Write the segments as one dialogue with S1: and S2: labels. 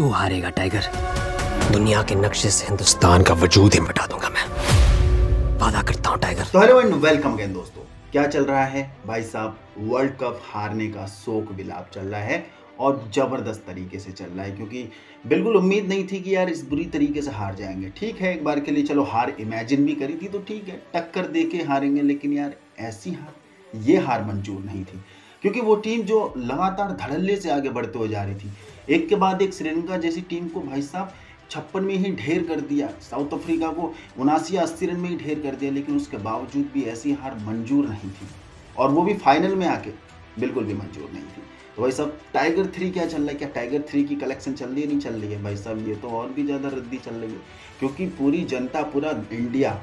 S1: तू हारेगा, टाइगर। दुनिया के नक्शे से हिंदुस्तान का वजूद ही मिटा दूँगा मैं। वादा करता हूँ, टाइगर।
S2: तो हेलो वेलकम अगेन दोस्तों। क्या चल रहा है? भाई साहब वर्ल्ड कप हारने का शोक विलाप चल रहा है और ज़बरदस्त तरीके से चल रहा है, क्योंकि बिल्कुल उम्मीद नहीं थी कि यार इस बुरी तरीके से हार जाएँगे। ठीक है, एक बार के लिए चलो हार इमेजिन भी करी थी तो ठीक है, टक्कर दे के हारेंगे, लेकिन यार ऐसी हार, ये हार मंजूर नहीं थी। क्योंकि वो टीम जो लगातार धड़ल्ले से आगे बढ़ते हुए जा रही थी। एक के बाद एक श्रीलंका जैसी टीम को भाई साहब छप्पन में ही ढेर कर दिया। साउथ अफ्रीका को उनासी या अस्सी रन में ही ढेर कर दिया, लेकिन उसके बावजूद भी ऐसी हार मंजूर नहीं थी। और वो भी फाइनल में आके बिल्कुल भी मंजूर नहीं थी। तो भाई साहब टाइगर थ्री क्या चल रहा है? क्या टाइगर थ्री की कलेक्शन चल रही है? नहीं चल रही है? भाई साहब, ये तो और भी ज़्यादा रद्दी चल रही है। क्योंकि पूरी जनता, पूरा इंडिया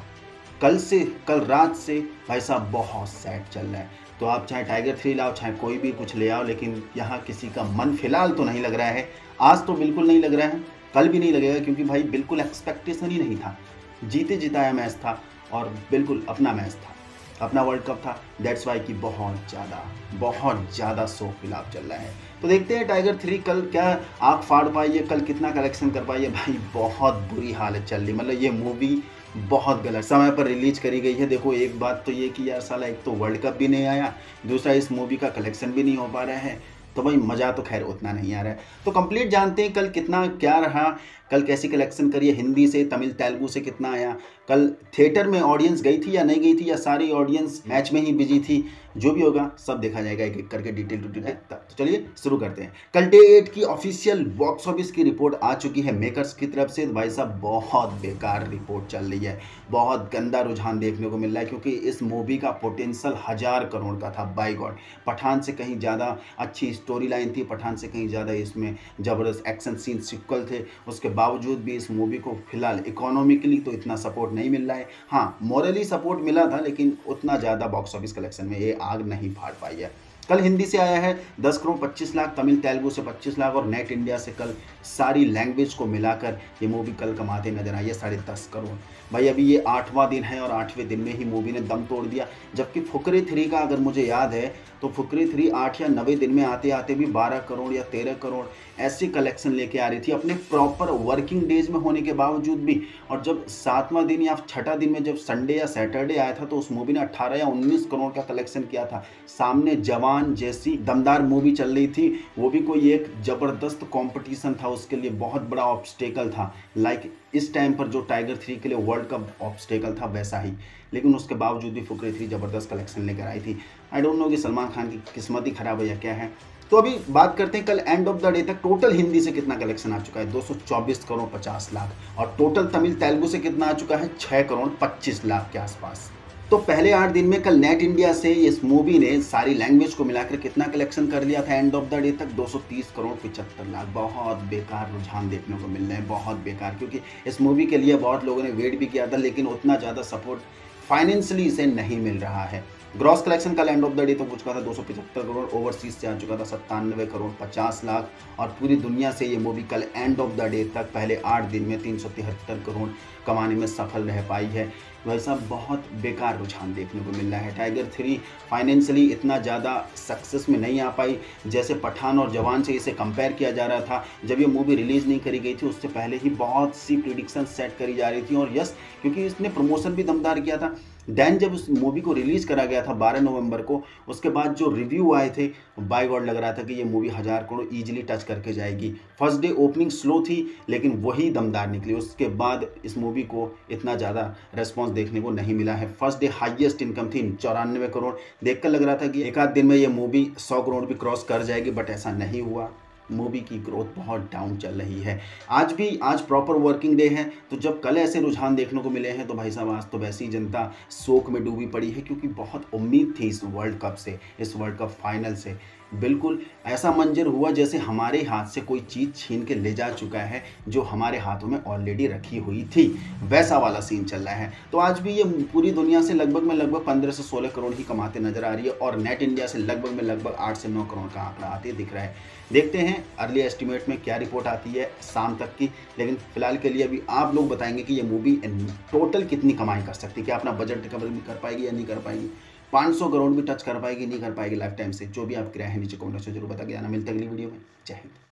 S2: कल से, कल रात से भाई साहब बहुत सैड चल रहा है। तो आप चाहे टाइगर थ्री लाओ, चाहे कोई भी कुछ ले आओ, लेकिन यहाँ किसी का मन फ़िलहाल तो नहीं लग रहा है। आज तो बिल्कुल नहीं लग रहा है, कल भी नहीं लगेगा, क्योंकि भाई बिल्कुल एक्सपेक्टेशन ही नहीं था। जीते जिताया मैच था, और बिल्कुल अपना मैच था। अपना वर्ल्ड कप था। दैट्स वाई की बहुत ज़्यादा बहुत ज़्यादा शोक विलाप चल रहा है। तो देखते हैं टाइगर थ्री कल क्या आग फाड़ पाई है, कल कितना कलेक्शन कर पाई है। भाई बहुत बुरी हालत चल रही मतलब ये मूवी बहुत गलत। समय पर रिलीज़ करी गई है। देखो, एक बात तो ये कि यार साला एक तो वर्ल्ड कप भी नहीं आया, दूसरा इस मूवी का कलेक्शन भी नहीं हो पा रहा है। तो भाई मज़ा तो खैर उतना नहीं आ रहा है। तो कंप्लीट जानते हैं कल कितना क्या रहा कल कैसी कलेक्शन करिए हिंदी से तमिल तेलुगु से कितना आया कल थिएटर में ऑडियंस गई थी या नहीं गई थी या सारी ऑडियंस मैच में ही बिज़ी थी जो भी होगा सब देखा जाएगा एक एक करके डिटेल टू डिटेल तो चलिए शुरू करते हैं। कल डे एट की ऑफिशियल बॉक्स ऑफ़िस की रिपोर्ट आ चुकी है मेकर्स की तरफ़ से। भाई साहब बहुत बेकार रिपोर्ट चल रही है। बहुत गंदा रुझान देखने को मिल रहा है क्योंकि इस मूवी का पोटेंशियल हज़ार करोड़ का था बाई गॉड पठान से कहीं ज़्यादा अच्छी स्टोरी लाइन थी पठान से कहीं ज़्यादा इसमें ज़बरदस्त एक्शन सीन सिक्वल थे। उसके बावजूद भी इस मूवी को फ़िलहाल इकोनॉमिकली तो इतना सपोर्ट नहीं मिल रहा है। हाँ मॉरली सपोर्ट मिला था, लेकिन उतना ज़्यादा बॉक्स ऑफ़िस कलेक्शन में ये आग नहीं फाड़ पाई है। कल हिंदी से आया है 10 करोड़ 25 लाख, तमिल, तेलुगु से 25 लाख और नेट इंडिया से कल सारी लैंग्वेज को मिलाकर ये मूवी कल कमाते नज़र आई है, साढ़े दस करोड़। भाई, अभी ये आठवां दिन है और आठवें दिन में ही मूवी ने दम तोड़ दिया। जबकि फुकरे थ्री का अगर मुझे याद है तो फुकरे थ्री आठ या नवे दिन में आते आते भी बारह करोड़ या तेरह करोड़ ऐसी कलेक्शन लेके आ रही थी, अपने प्रॉपर वर्किंग डेज़ में होने के बावजूद भी। और जब सातवां दिन या छठा दिन में जब संडे या सैटरडे आया था तो उस मूवी ने अट्ठारह या उन्नीस करोड़ का कलेक्शन किया था। सामने जवान जैसी दमदार मूवी चल रही थी, वो भी कोई एक ज़बरदस्त कॉम्पिटिशन था उसके लिए, बहुत बड़ा ऑब्स्टेकल था। लाइक इस टाइम पर जो टाइगर थ्री के लिए वर्ल्ड कप ऑब्स्टेकल था, वैसा ही। लेकिन उसके बावजूद भी फुकरे थ्री ज़बरदस्त कलेक्शन लेकर आई थी। आई डोंट नो कि सलमान खान की किस्मत ही खराब है या क्या है। तो अभी बात करते हैं, कल एंड ऑफ़ द डे तक टोटल हिंदी से कितना कलेक्शन आ चुका है? 224 करोड़ 50 लाख। और टोटल तमिल तेलुगु से कितना आ चुका है? 6 करोड़ 25 लाख के आसपास। तो पहले आठ दिन में कल नेट इंडिया से इस मूवी ने सारी लैंग्वेज को मिलाकर कितना कलेक्शन कर लिया था? एंड ऑफ़ द डे तक 230 करोड़ पिचहत्तर लाख। बहुत बेकार रुझान देखने को मिल रहे हैं, बहुत बेकार। क्योंकि इस मूवी के लिए बहुत लोगों ने वेट भी किया था, लेकिन उतना ज़्यादा सपोर्ट फाइनेंशली इसे नहीं मिल रहा है। ग्रॉस कलेक्शन का एंड ऑफ़ द डे तो कुछ था दो सौ पचहत्तर करोड़ ओवरसीज से आ चुका था सत्तानवे करोड़, पचास लाख, और पूरी दुनिया से ये मूवी कल एंड ऑफ़ द डे तक पहले आठ दिन में तीन सौ तिहत्तर करोड़ कमाने में सफल रह पाई है। वैसा बहुत बेकार रुझान देखने को मिल रहा है। टाइगर थ्री फाइनेंशियली इतना ज़्यादा सक्सेस में नहीं आ पाई। जैसे पठान और जवान से इसे कंपेयर किया जा रहा था। जब ये मूवी रिलीज़ नहीं करी गई थी, उससे पहले ही बहुत सी प्रिडिक्शन सेट करी जा रही थी। और यस क्योंकि इसने प्रमोशन भी दमदार किया था। देन जब उस मूवी को रिलीज़ करा गया था 12 नवंबर को, उसके बाद जो रिव्यू आए थे बाय गॉड लग रहा था कि ये मूवी हज़ार करोड़ ईजिली टच करके जाएगी। फ़र्स्ट डे ओपनिंग स्लो थी, लेकिन वही दमदार निकली। उसके बाद इस मूवी को इतना ज़्यादा रेस्पॉन्स देखने को नहीं मिला है। फ़र्स्ट डे हाइएस्ट इनकम थी, चौरानवे करोड़। देखकर लग रहा था कि एक आध दिन में ये मूवी सौ करोड़ भी क्रॉस कर जाएगी बट ऐसा नहीं हुआ। मूवी की ग्रोथ बहुत डाउन चल रही है। आज भी, आज प्रॉपर वर्किंग डे है तो जब कल ऐसे रुझान देखने को मिले हैं तो भाई साहब, आज तो वैसे ही जनता शोक में डूबी पड़ी है, क्योंकि बहुत उम्मीद थी इस वर्ल्ड कप से, इस वर्ल्ड कप फाइनल से। बिल्कुल, ऐसा मंजर हुआ जैसे हमारे हाथ से कोई चीज़ छीन के ले जा चुका है, जो हमारे हाथों में ऑलरेडी रखी हुई थी। वैसा वाला सीन चल रहा है। तो आज भी ये पूरी दुनिया से लगभग में लगभग पंद्रह से सोलह करोड़ ही कमाते नज़र आ रही है, और नेट इंडिया से लगभग में लगभग आठ से नौ करोड़ का आंकड़ा आते दिख रहा है। देखते हैं अर्ली एस्टिमेट में क्या रिपोर्ट आती है शाम तक की, लेकिन फ़िलहाल के लिए अभी आप लोग बताएँगे कि ये मूवी टोटल कितनी कमाई कर सकती है, क्या अपना बजट रिकवर भी कर पाएगी या नहीं कर पाएगी। 500 करोड़ भी टच कर पाएगी, नहीं कर पाएगी लाइफ टाइम से, जो भी आप राय है, नीचे कमेंट ज़रूर बता के जाना मिलते अगली वीडियो में। जय हिंद।